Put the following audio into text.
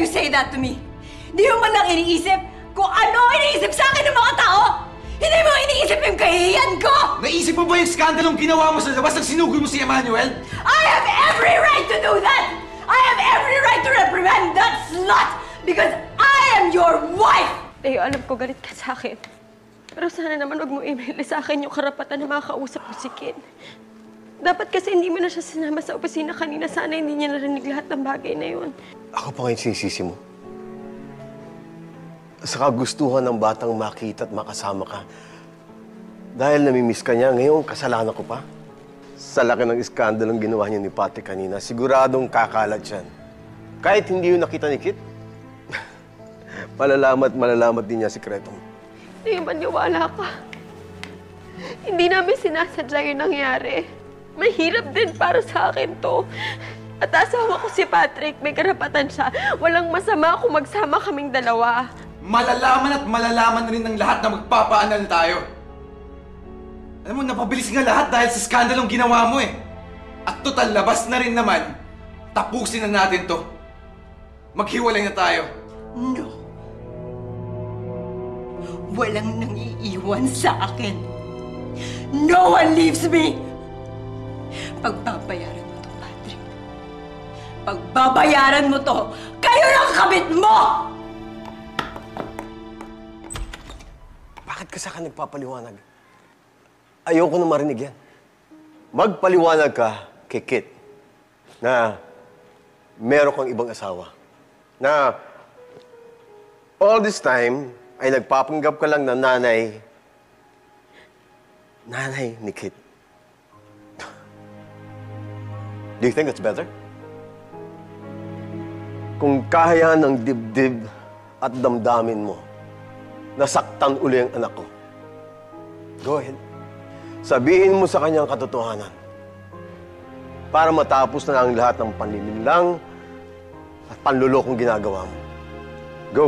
you say that to me? Di mo man lang iniisip kung ano ang iniisip sa akin ng mga tao? Hindi mo iniisip yung kahihiyan ko! Naisip mo ba yung skandalong ginawa mo sa labas nang sinugoy mo si Emmanuel? I have every right to do that! I have every right to reprimand that slut! Because I am your wife! Leo, alam ko galit ka sa akin. Pero sana naman huwag mo email sa akin yung karapatan na makakausap ko si Ken. Dapat kasi hindi mo na siya sinama sa opisina kanina. Sana hindi niya narinig lahat ng bagay na yun. Ako pa ngayon sinisisi mo. Sa kagustuhan ng batang makita at makasama ka. Dahil namimiss ka niya, ngayon kasalanan ko pa. Sa laki ng iskandalong ginawa niya ni Patrick kanina, siguradong kakalat yan. Kahit hindi yun nakita ni Kit, malalamat malalamat din niya sikreto mo. Leo, maniwala ka. Hindi namin sinasadya yung nangyari. Mahirap din para sa akin to. At asawa ko si Patrick, may karapatan siya. Walang masama kung magsama kaming dalawa. Malalaman at malalaman na rin ng lahat na magpapaanal tayo. Alam mo, napabilis nga lahat dahil sa skandalong ginawa mo eh. At total, labas na rin naman. Tapusin na natin to. Maghiwalay na tayo. No. Walang nangiiwan sa akin. No one leaves me! Pagbabayaran mo to, Patrick. Pagbabayaran mo to, kayo ng kabit mo! Bakit ka sa akin nagpapaliwanag? Ayoko na marinig yan. Magpaliwanag ka kay Kit na meron kang ibang asawa. Na all this time ay nagpapanggap ka lang na nanay nanay ni Kit. Do you think that's better? Kung kaya ng dibdib at damdamin mo, nasaktan uli ang anak ko. Go ahead. Sabihin mo sa kanyang katotohanan. Para matapos na ang lahat ng panlilinlang at panlulokong ginagawa mo. Go.